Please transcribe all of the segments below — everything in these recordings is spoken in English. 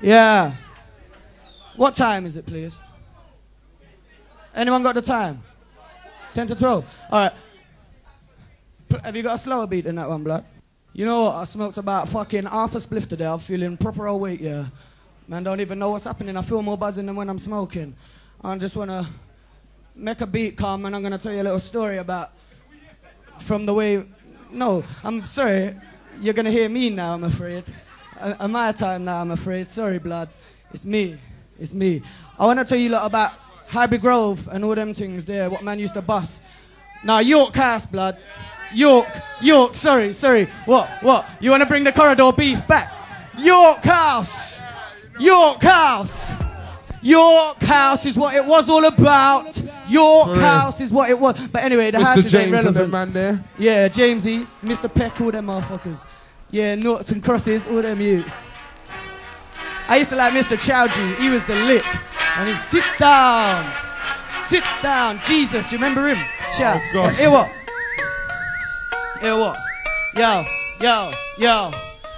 Yeah. What time is it, please? Anyone got the time? 10 to 12. All right. Have you got a slower beat than that one, blood? You know what? I smoked about fucking half a spliff today. I'm feeling proper awake, yeah. Man, don't even know what's happening. I feel more buzzing than when I'm smoking. I just want to make a beat calm, and I'm going to tell you a little story about from the way. No, I'm sorry. You're going to hear me now, I'm afraid. Uh, uh, my time now, I'm afraid. Sorry, blood. It's me. It's me. I want to tell you a lot about Highbury Grove and all them things there, what man used to bust. Now, York House, blood. York, York, sorry, sorry. What, what? You want to bring the corridor beef back? York House! York House! York House is what it was all about. York For real. House is what it was. But anyway, the house Mr. is James and irrelevant. the man there. Yeah, Jamesy, Mr. Peck, all them motherfuckers. Yeah, noughts and crosses, all them youths. I used to like Mr. Chowdhury. He was the lit. And he'd sit down. Sit down. Jesus, you remember him? Chow. Oh, gosh. Here what? Here what? Yo, yo, yo.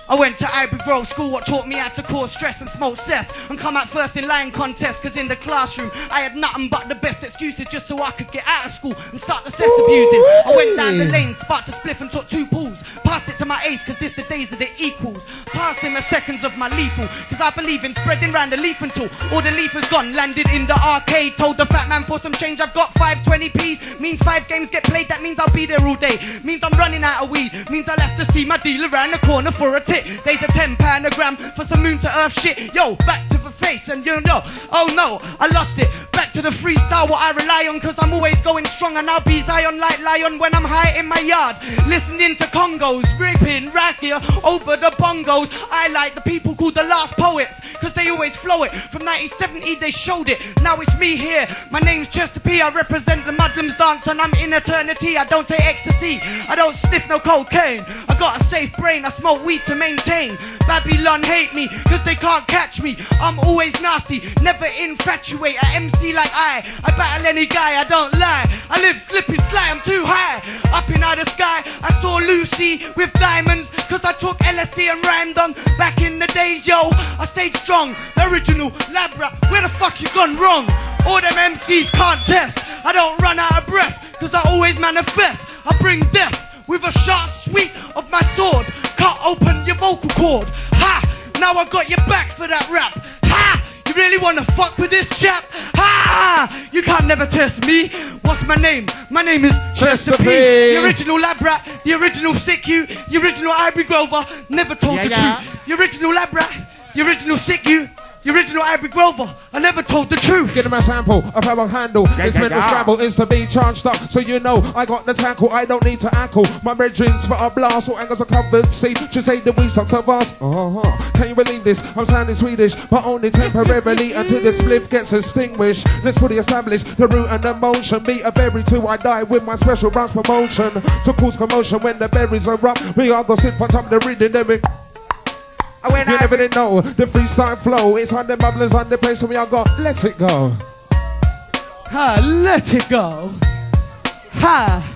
I went to Highbury Grove School, what taught me how to cause stress and smoke cess and come out first in line contest. Cause in the classroom, I had nothing but the best excuses just so I could get out of school and start the cess abusing. I went down the lane, sparked a spliff and took two pulls. Passed it to my ace, cause this the days of the equals. Passed him a seconds of my lethal, cause I believe in spreading round the leaf until all the leaf is gone. Landed in the arcade, told the fat man for some change. I've got 520p's, means five games get played, that means I'll be there all day. Means I'm running out of weed, means I'll have to see my dealer around the corner for a tip. There's a 10 pound a gram for some moon to earth shit. Yo, back to the face, and you know, oh no, I lost it. Back to the freestyle, what I rely on, cause I'm always going strong, and I'll be Zion like lion when I'm high in my yard. Listening to Congos, ripping rakia over the bongos. I like the people called the last poets, cause they always flow it. From 1970, they showed it. Now it's me here. My name's Chester P. I represent the Muslims dance, and I'm in eternity. I don't take ecstasy, I don't sniff no cocaine. I got a safe brain, I smoke weed to maintain. Babylon hate me, cause they can't catch me. I'm always nasty, never infatuate. A MC like I, I battle any guy, I don't lie. I live slippy sly, I'm too high. Up in the sky, I saw Lucy with diamonds, cause I took LSD and on. Back in the days, yo, I stayed strong. The original Labra, where the fuck you gone wrong? All them MCs can't test. I don't run out of breath, cause I always manifest. I bring death with a sharp sweep of my sword. Cut open your vocal cord. Ha! Now I got your back for that rap. Ha! You really wanna fuck with this chap? Ha! You can't never test me. What's my name? My name is Chester, Chester P. P. The original lab rat, the original sick you, the original Highbury Grover. Never told Yeah, the yeah. truth. The original lab rat, the original sick you, the original Highbury Grover. I never told the truth. Give them a sample of how I handle this yeah, mental yeah. scramble is to be charged up. So you know I got the tackle, I don't need to ankle. My drinks for a blast, all angles are covered. See, just say that we stocks of us. Uh-huh. Can you believe this? I'm sounding Swedish, but only temporarily until the spliff gets extinguished. Let's fully establish the root and the motion. Be a berry till I die with my special branch promotion. To cause commotion when the berries are up. We all go sit on top of the reading, then we Oh, I went you out never did know the freestyle flow. It's on the bubblers on the place, so we all got let it go. Ha, let it go. Ha.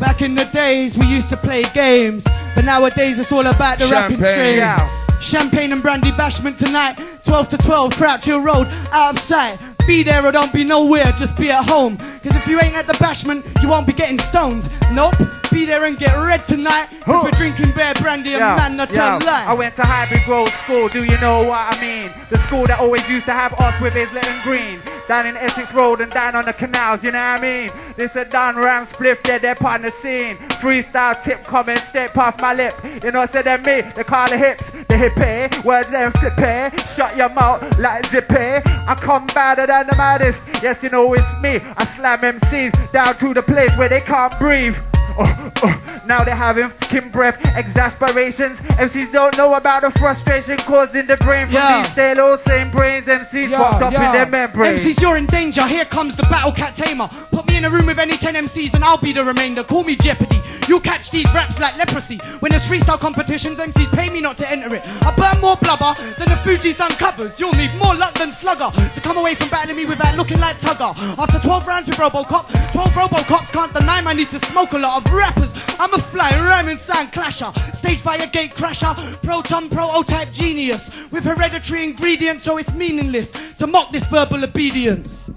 Back in the days, we used to play games, but nowadays it's all about the rapping Champagne. strain. Yeah. Champagne and brandy bashment tonight, 12 to 12, Crouch Hill Road, out of sight. Be there or don't be nowhere, just be at home. Cause if you ain't at the bashment, you won't be getting stoned. Nope, be there and get red tonight. If Huh. we're drinking bear brandy and man not yo, lie. I went to Highbury Grove School, do you know what I mean? The school that always used to have us with his little green. Down in Essex Road and down on the canals, you know what I mean? This a done ram spliff, they're there on the scene. Freestyle tip comment, step off my lip. You know, said them me, they call the hips, the hippie. Eh? Words them flippy, eh? shut your mouth like zippy. Eh? I come badder than the maddest. Yes, you know it's me. I slam MCs down to the place where they can't breathe. Oh, oh. Now they're having fucking breath exasperations. MCs don't know about the frustration caused in the brain from Yeah. these stale old same brains. MCs fucked up yo. in their membranes. MCs, you're in danger. Here comes the battle cat tamer. Put me in a room with any 10 MCs and I'll be the remainder. Call me Jeopardy. You'll catch these raps like leprosy. When there's freestyle competitions, MCs pay me not to enter it. I burn more blubber than the Fugees done covers. You'll need more luck than Slugger to come away from battling me without looking like Tugger. After 12 rounds with Robocop, 12 Robocops can't deny my need to smoke a lot of rappers. I'm a fly rhyming sound clasher, stage fire gate crasher, proton prototype genius with hereditary ingredients, so it's meaningless to mock this verbal obedience.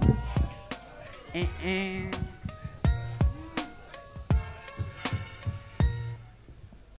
Eh, eh.